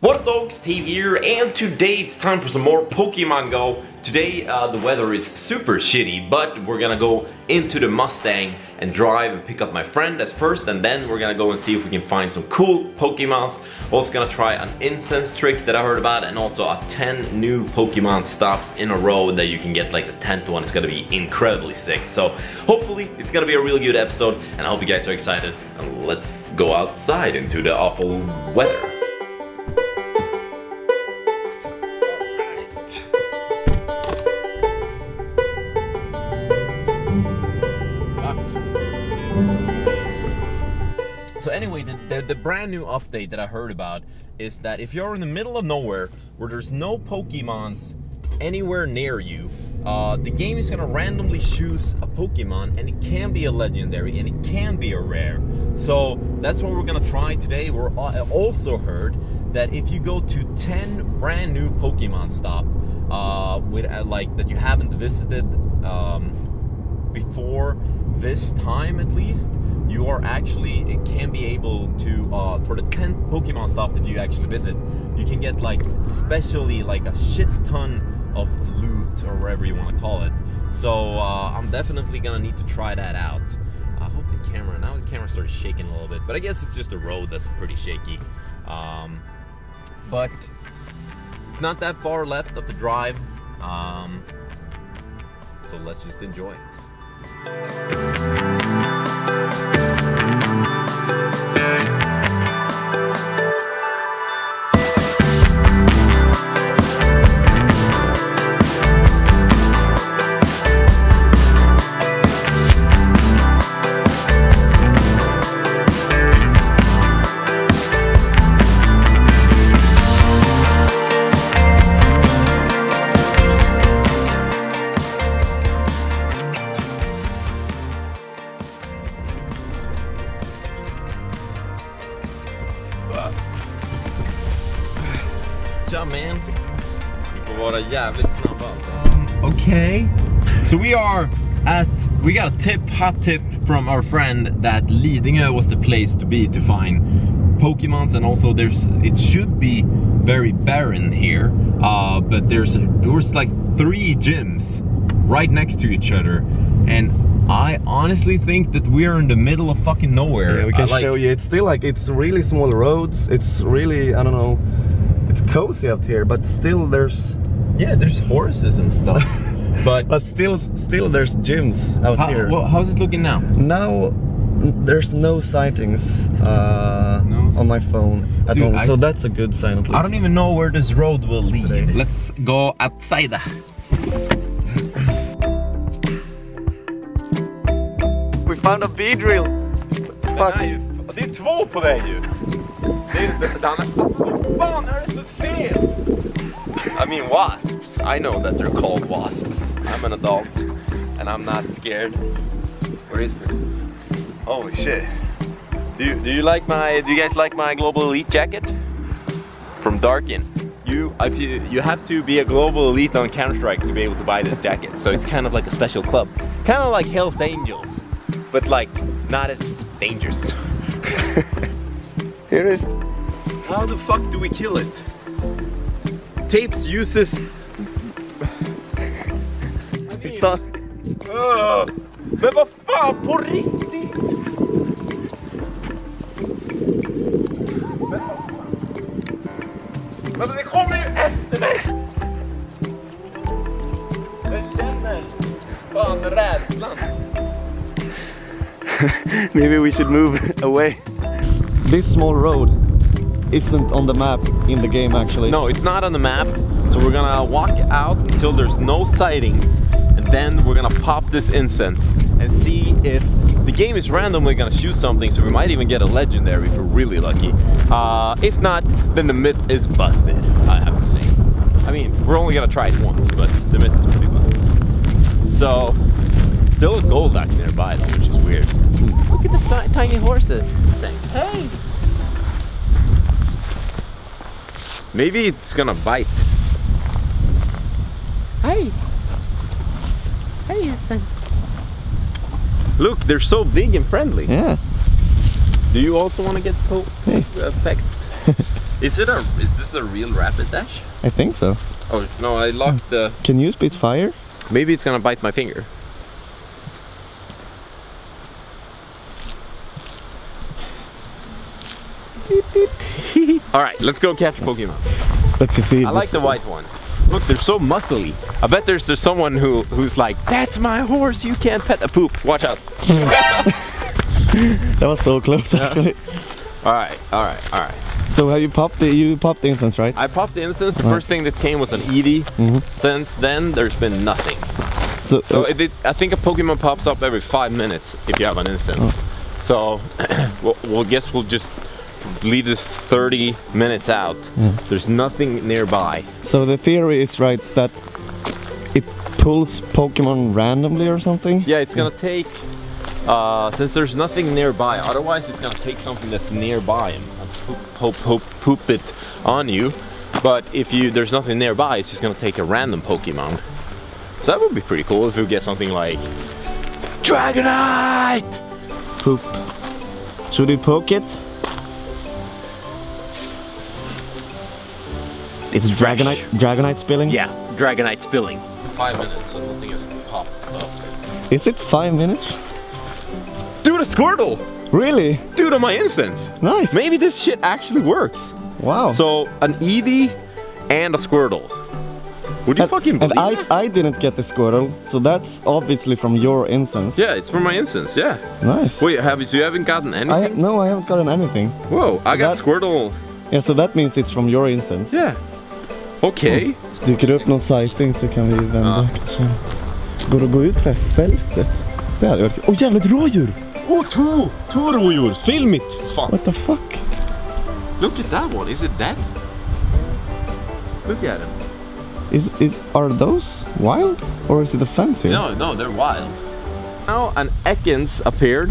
What up dogs, Steve here, and today it's time for some more Pokemon Go. Today uh, the weather is super shitty, but we're gonna go into the Mustang and drive and pick up my friend as first, and then we're gonna go and see if we can find some cool Pokemons. Also gonna try an incense trick that I heard about, and also a 10 new Pokemon stops in a row that you can get like the 10th one. It's gonna be incredibly sick. So hopefully it's gonna be a really good episode, and I hope you guys are excited. And let's go outside into the awful weather. So anyway, the, the, the, brand new update that I heard about is that if you're in the middle of nowhere where there's no Pokemons anywhere near you, uh, the game is gonna randomly choose a Pokemon and it can be a legendary and it can be a rare. So that's what we're gonna try today. We're also heard that if you go to 10 brand new Pokemon stop, uh, with uh, like that you haven't visited um, before this time at least, you are actually can be able to uh, for the 10th Pokemon stop that you actually visit, you can get like especially like a shit ton of loot or whatever you want to call it. So uh, I'm definitely gonna need to try that out. I hope the camera now the camera started shaking a little bit, but I guess it's just the road that's pretty shaky. Um, but it's not that far left of the drive, um, so let's just enjoy it. Tja jävligt snabba um, Okay. So we are at, we got a tip, hot tip from our friend that Lidingö was the place to be to find Pokemons and also there's, it should be very barren here. Uh, but there's, there's like three gyms right next to each other and I honestly think that we're in the middle of fucking nowhere. Yeah, we can like, show you. It's still like, it's really small roads. It's really, I don't know, it's cozy out here, but still there's yeah, there's horses and stuff. but but still still there's gyms out how, here. Well, how's it looking now? Now there's no sightings uh, no. on my phone at Dude, all, I, so that's a good sign. I don't even know where this road will lead. Today. Let's go outside. We found a Beedrill. Fuck. Det är två på dig ju. Det är, Danne, vad fan är det för fel? I mean wasps. I know that they're called wasps. I'm an adult and I'm not scared. Where is it? Holy shit. Do you, do you like my, do you guys like my Global Elite jacket? From Darkin. You, if you, you have to be a Global Elite on Counter-Strike to be able to buy this jacket. So it's kind of like a special club. Kind of like Hell's Angels. But like, not as dangerous. Here it is. How the fuck do we kill it? Tapes uses... It's on... Uh, men vad fan, på riktigt? Men det kommer ju efter mig! Jag känner fan rädslan. Maybe we should move away. This small road isn't on the map in the game actually. No, it's not on the map. So we're gonna walk out until there's no sightings and then we're gonna pop this incense and see if the game is randomly gonna shoot something so we might even get a legendary if we're really lucky. Uh, if not, then the myth is busted, I have to say. I mean, we're only gonna try it once, but the myth is pretty busted. So, still a Golduck nearby though, which is weird. Look at the tiny horses. Hey! Maybe it's gonna bite. Hey! Hey, Eston. Look, they're so big and friendly. Yeah. Do you also want to get po hey. effect? Is it a? Is this a real Rapidash? I think so. Oh no, I locked the. Can you spit fire? Maybe it's gonna bite my finger. All right, let's go catch Pokemon. Let's see. I like the white one. Look, they're so muscly. I bet there's there's someone who who's like, that's my horse. You can't pet the poop. Watch out. That was so close actually. All right, all right, all right. So have you popped the you popped the incense, right? I popped the incense. The Right. first thing that came was an Eevee. Mhm. Since then, there's been nothing. So, So uh, it, I think a Pokemon pops up every five minutes if you have an incense. So we'll, we'll guess we'll just leave this 30 minutes out. There's nothing nearby. so the theory is right that it pulls Pokemon randomly or something. Yeah, it's gonna take. Uh, since there's nothing nearby, otherwise it's gonna take something that's nearby and and poop, poop, poop, poop it on you. But if you there's nothing nearby, it's just gonna take a random Pokemon. So that would be pretty cool if we get something like Dragonite. Poop. Should we poke it? It's fresh. Dragonite. Dragonite spilling. Yeah, Dragonite spilling. Five minutes, so nothing has popped up. Is it five minutes? Dude, a Squirtle! Really? Dude, on my incense. Nice. Maybe this shit actually works. Wow. So, an Eevee and a Squirtle. Would you and, fucking and I that? I didn't get the Squirtle, so that's obviously from your incense. Yeah, it's from my incense, yeah. Nice. Wait, have you, so you haven't gotten I anything? no, I haven't gotten anything. Whoa, I got That- Squirtle. Yeah, so that means it's from your incense. Yeah. Okej. Dyker det upp någon sighting så kan vi vända Ja. kanske. Går det att gå ut på det här fältet? Det hade varit Åh jävlar, ett rådjur! Åh, två! Två rådjur! Film it! Fan. What the fuck? Look at that one, is it dead? Look at it. Is, is, are those wild? Or is it a fancy? No, no, they're wild. Now an Ekans appeared.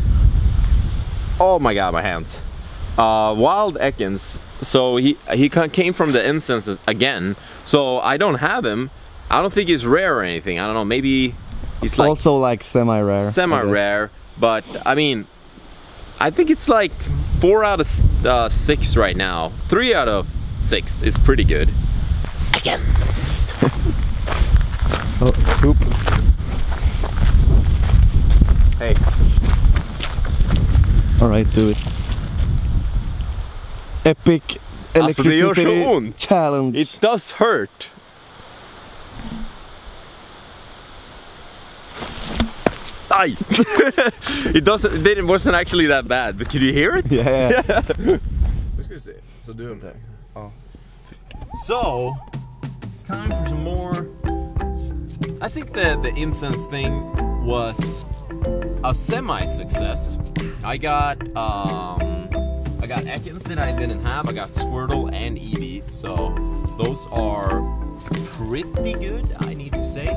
Oh my god, my hands. Uh, wild Ekans. So he he came from the incenses again. So I don't have him. I don't think he's rare or anything. I don't know. Maybe he's like also like semi-rare. Semi-rare. But I mean, I think it's like four out of uh, six right now. Three out of six is pretty good. Ekans. Oh, poop. Hey. Alright, do it. Epic Alltså, det gör så ont. Challenge. It does hurt. Aj! it doesn't. It didn't, wasn't actually that bad, but could you hear it? yeah, yeah. Nu ska vi se. Så du inte. Ja. So, it's time for some more. I think the the incense thing was a semi-success. I got um, I got Ekans that I didn't have. I got Squirtle and Eevee, so those are pretty good. I need to say.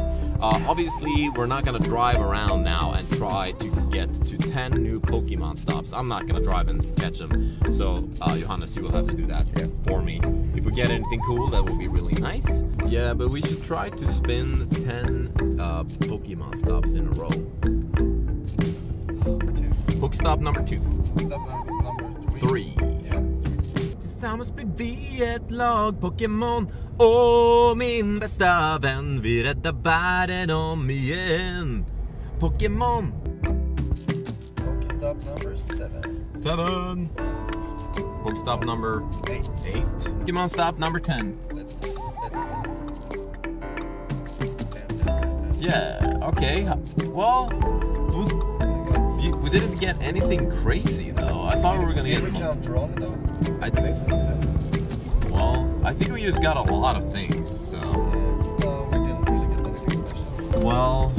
Uh, obviously, we're not gonna drive around now and try to get to 10 new Pokemon stops. I'm not gonna drive and catch them. So, uh, Johannes, you will have to do that for me. If we get anything cool, that would be really nice. Yeah, but we should try to spin 10 uh, Pokemon stops in a row. Hook stop number two. Step number three. Three. Yeah. Tillsammans blir vi ett lag Pokémon Och min bästa vän Vi räddar världen om igen Pokémon Pokestop number seven. Seven Pokestop number Eight. eight Pokémon stop number ten Let's let's Yeah, okay Well, it was, you- we didn't get anything crazy though I thought we were gonna Did we get count Ron though? I, ten. Well, I think we just got a lot of things So. No, we didn't really get anything special. well.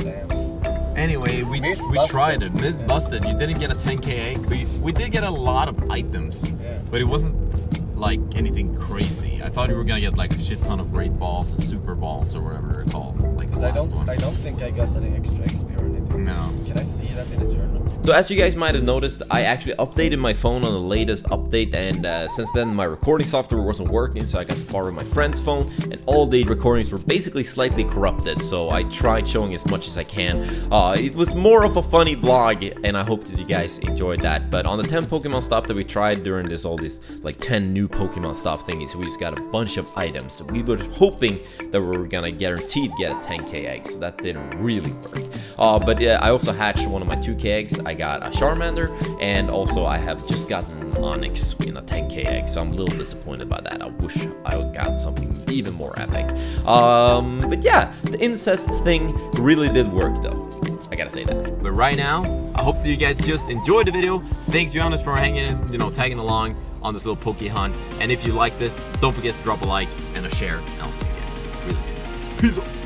Anyway, we, Myth we busted. tried it. Myth Yeah. busted. You didn't get a 10k. We, we did get a lot of items, Yeah. but it wasn't like anything crazy. I thought we were gonna get like a shit ton of great balls and super balls or whatever they're called. Like the Because I don't, one. I don't think I got any extra XP or anything. No. Can I see that in the journal? So as you guys might have noticed, I actually updated my phone on the latest update and uh, since then my recording software wasn't working so I got to borrow my friend's phone and all the recordings were basically slightly corrupted so I tried showing as much as I can. Uh, it was more of a funny vlog and I hope that you guys enjoyed that but on the 10 Pokemon stop that we tried during this all these like 10 new Pokemon stop thingies we just got a bunch of items. So we were hoping that we were gonna guaranteed get a 10k egg so that didn't really work. Uh, but yeah, I also hatched one of my 2k eggs. Got a Charmander, and also I have just gotten Onix in a 10k egg, so I'm a little disappointed by that. I wish I got something even more epic. Um, but yeah, the incense thing really did work though. I gotta say that. But right now, I hope that you guys just enjoyed the video. Thanks, Jonas, for hanging, you know, tagging along on this little Poke hunt. And if you liked it, don't forget to drop a like and a share, and I'll see you guys really soon. Peace out.